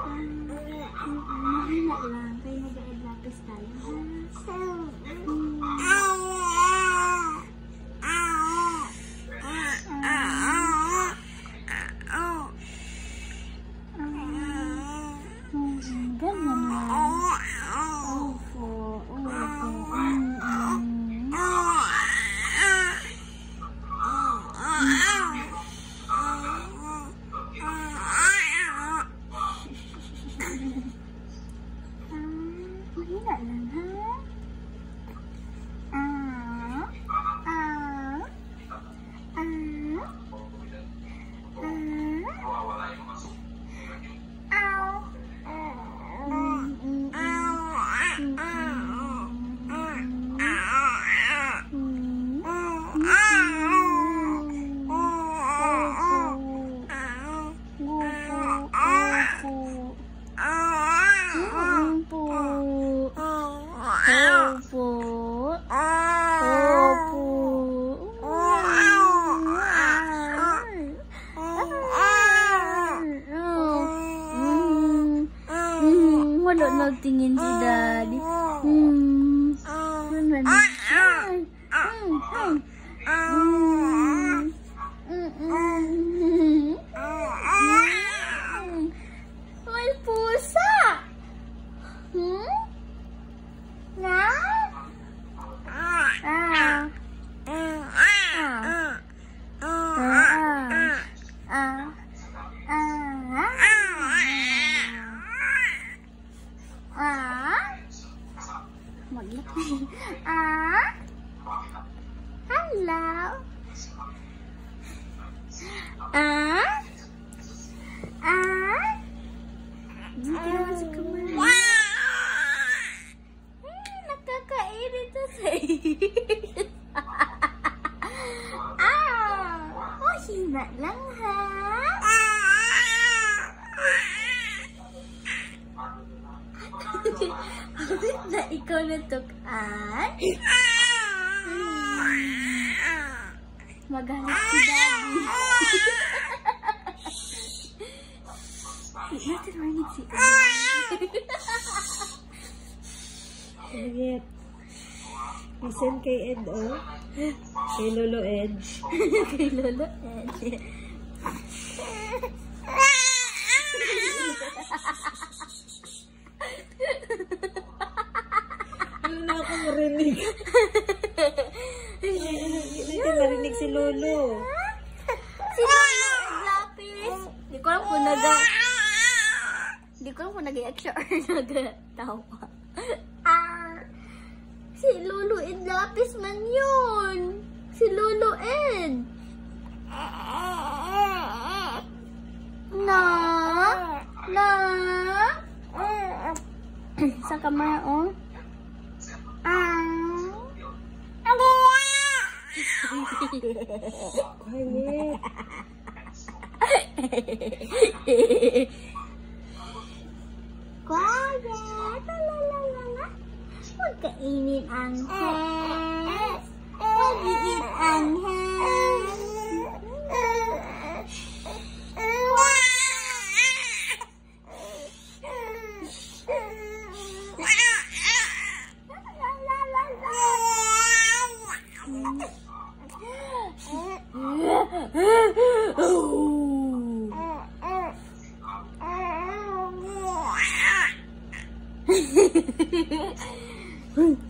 oh. Mm-hmm. wala na tingin si daddy. Hmm. Hmm. Hmm. Hmm. một lúc à hello à à Did you want to come on? Wow. Hmm, nakakainin to say. bạn lắng hả? na ikaw natukan? Magalit si Daddy. Natin marinig si Sagit. Listen kay Ed, oh. Kay Lolo Ed. Kay Lolo Ed. marinig? Hindi ko marinig si Lolo. Si Lolo Lapis. Hindi ko alam kung naga... Hindi ko alam kung nag-i-action or nagatawa. Ah! Si Lolo Ed Lapis man yun! Si Lolo Ed! Na? Na? Sa kamay, oh? 怖いね。Kuwaga, talalang mga pagkainin ang sarap. Woo.